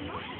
Oh, my God.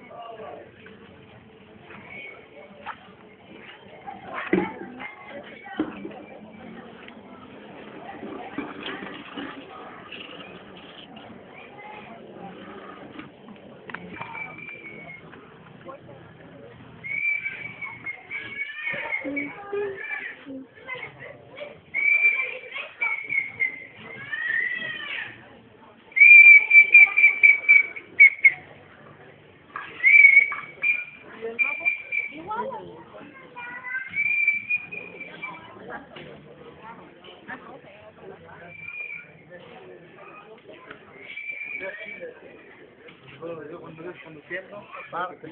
yo cuando voy conduciendo, parte,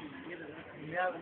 y me hago,